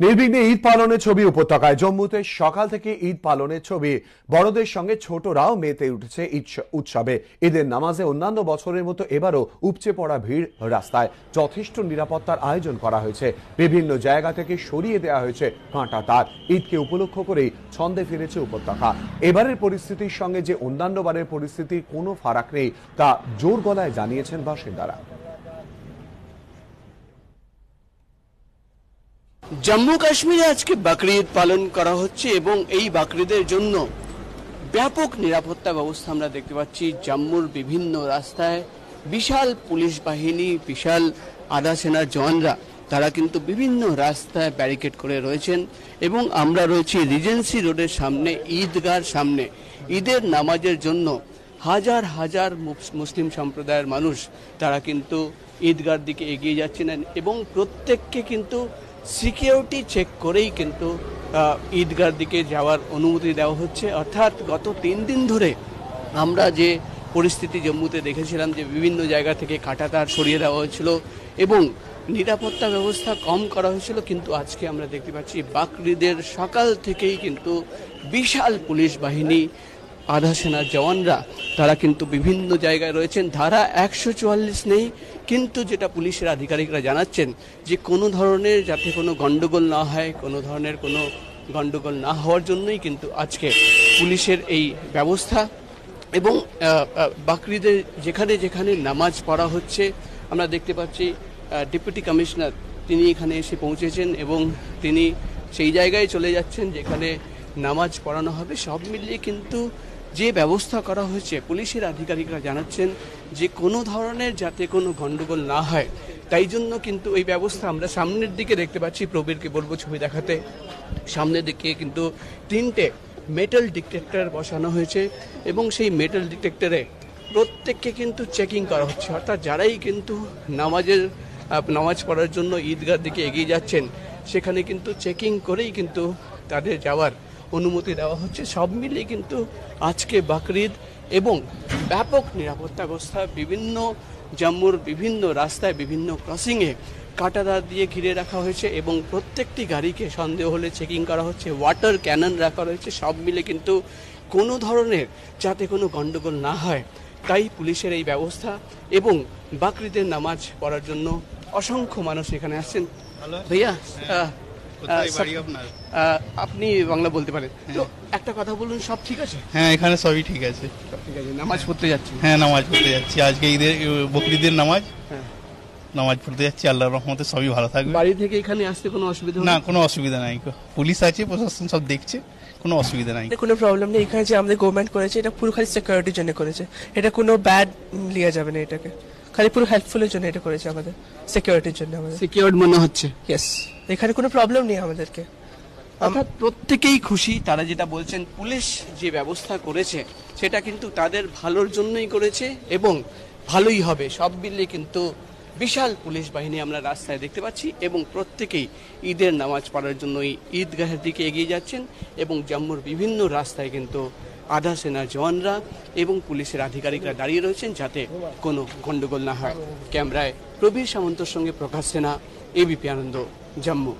নির্বিঘ্নে ঈদ পালনের ছবি উপত্যকায়। জম্মুতে সকাল থেকে ঈদ পালনের ছবি। বড়দের সঙ্গে ছোটরাও মেতে উঠেছে ঈদ উৎসবে। ঈদের নামাজে অন্যান্য বছরের মতো এবারও উপচে পড়া ভিড় রাস্তায়। যথেষ্ট নিরাপত্তার আয়োজন করা হয়েছে। বিভিন্ন জায়গা থেকে সরিয়ে দেওয়া হয়েছে কাঁটা তার। ঈদকে উপলক্ষ করেই ছন্দে ফিরেছে উপত্যকা। এবারের পরিস্থিতির সঙ্গে যে অন্যান্য বারের পরিস্থিতির কোনো ফারাক নেই, তা জোর গলায় জানিয়েছেন বাসিন্দারা। জম্মু কাশ্মীরে আজকে বাকরিদ পালন করা হচ্ছে এবং এই বাকরিদের জন্য ব্যাপক নিরাপত্তা ব্যবস্থা আমরা দেখতে পাচ্ছি। জম্মুর বিভিন্ন রাস্তায় বিশাল পুলিশ বাহিনী, বিশাল আধা সেনার জওয়ানরা, তারা কিন্তু বিভিন্ন রাস্তায় ব্যারিকেড করে রয়েছেন এবং আমরা রয়েছি রিজেন্সি রোডের সামনে, ঈদগার সামনে। ঈদের নামাজের জন্য হাজার হাজার মুস- মুসলিম সম্প্রদায়ের মানুষ, তারা কিন্তু ঈদগার দিকে এগিয়ে যাচ্ছেন এবং প্রত্যেককে কিন্তু সিকিউরিটি চেক করেই কিন্তু ঈদগার দিকে যাওয়ার অনুমতি দেওয়া হচ্ছে। অর্থাৎ গত তিন দিন ধরে আমরা যে পরিস্থিতি জম্মুতে দেখেছিলাম যে বিভিন্ন জায়গা থেকে কাঁটাতার সরিয়ে দেওয়া হয়েছিল এবং নিরাপত্তা ব্যবস্থা কম করা হয়েছিল, কিন্তু আজকে আমরা দেখতে পাচ্ছি বাকরিদের সকাল থেকেই কিন্তু বিশাল পুলিশ বাহিনী আধা সেনার জওয়ানরা, তারা কিন্তু বিভিন্ন জায়গায় রয়েছেন। ধারা একশো চুয়াল্লিশ নেই, কিন্তু যেটা পুলিশের আধিকারিকরা জানাচ্ছেন যে কোনো ধরনের যাতে কোনো গন্ডগোল না হয়, কোনো ধরনের কোনো গণ্ডগোল না হওয়ার জন্যই কিন্তু আজকে পুলিশের এই ব্যবস্থা এবং বাকরিদের যেখানে যেখানে নামাজ পড়া হচ্ছে, আমরা দেখতে পাচ্ছি ডেপুটি কমিশনার তিনি এখানে এসে পৌঁছেছেন এবং তিনি সেই জায়গায় চলে যাচ্ছেন যেখানে নামাজ পড়ানো হবে, সব মিলিয়ে কিন্তু যে ব্যবস্থা করা হয়েছে, পুলিশের আধিকারিকরা জানাচ্ছেন যে কোনো ধরনের যাতে কোনো গণ্ডগোল না হয়, তাই জন্য কিন্তু এই ব্যবস্থা আমরা সামনের দিকে দেখতে পাচ্ছি। প্রবীরকে বলব ছবি দেখাতে। সামনের দিকে কিন্তু তিনটে মেটাল ডিটেক্টর বসানো হয়েছে এবং সেই মেটাল ডিটেক্টরে প্রত্যেককে কিন্তু চেকিং করা হচ্ছে। অর্থাৎ যারাই কিন্তু নামাজের নামাজ পড়ার জন্য ঈদগার দিকে এগিয়ে যাচ্ছেন, সেখানে কিন্তু চেকিং করেই কিন্তু তাদের যাওয়ার অনুমতি দেওয়া হচ্ছে। সব মিলিয়ে কিন্তু আজকে বাকরিদ এবং ব্যাপক নিরাপত্তা ব্যবস্থা বিভিন্ন জম্মুর বিভিন্ন রাস্তায় বিভিন্ন ক্রসিংয়ে কাটাদার দিয়ে ঘিরে রাখা হয়েছে এবং প্রত্যেকটি গাড়িকে সন্দেহ হলে চেকিং করা হচ্ছে ওয়াটার ক্যানন রাখা রয়েছে। সব মিলে কিন্তু কোনো ধরনের যাতে কোনো গণ্ডগোল না হয় তাই পুলিশের এই ব্যবস্থা এবং বাকরিদের নামাজ পড়ার জন্য অসংখ্য মানুষ এখানে আসছেন। ভাইয়া আপনি বাংলা বলতে পারেন। তো একটা কথা বলুন সব ঠিক আছে? হ্যাঁ এখানে সবই ঠিক আছে। ঠিক আছে নামাজ পড়তে যাচ্ছি। হ্যাঁ নামাজ পড়তে যাচ্ছি। আজকে ঈদের বকরিদের নামাজ। হ্যাঁ। নামাজ পড়তে যাচ্ছি আল্লাহ রহমতে সবই ভালো থাকবে। বাড়ি থেকে এখানে আসতে কোনো অসুবিধা না কোনো অসুবিধা নাই। পুলিশ আছে প্রশাসন সব দেখছে কোনো অসুবিধা নাই। কোনো প্রবলেম নেই এখানে যে আমাদের গভর্নমেন্ট করেছে এটা পুরো খালি সিকিউরিটির জন্য করেছে। এটা কোনো ব্যাড লিয়া যাবে না এটাকে। খালি পুরো হেল্পফুলের জন্য এটা করেছে আমাদের সিকিউরিটির জন্য আমাদের। সিকিউরড মনে হচ্ছে। ইয়েস এখানে কোনো প্রবলেম নেই আমাদেরকে। অর্থাৎ প্রত্যেকেই খুশি তারা যেটা বলছেন পুলিশ যে ব্যবস্থা করেছে সেটা কিন্তু তাদের ভালোর জন্যই করেছে এবং ভালোই হবে। সব মিলিয়ে কিন্তু বিশাল পুলিশ বাহিনী আমরা রাস্তায় দেখতে পাচ্ছি এবং প্রত্যেকেই ঈদের নামাজ পড়ার জন্য ঈদগাহের দিকে এগিয়ে যাচ্ছেন এবং জম্মুর বিভিন্ন রাস্তায় কিন্তু আধা সেনা জওয়ানরা এবং পুলিশের আধিকারিকরা দাঁড়িয়ে রয়েছেন যাতে কোনো গণ্ডগোল না হয়। ক্যামেরায় প্রবীর সামন্তর সঙ্গে প্রকাশ সেনা এবিপি আনন্দ, জম্মু।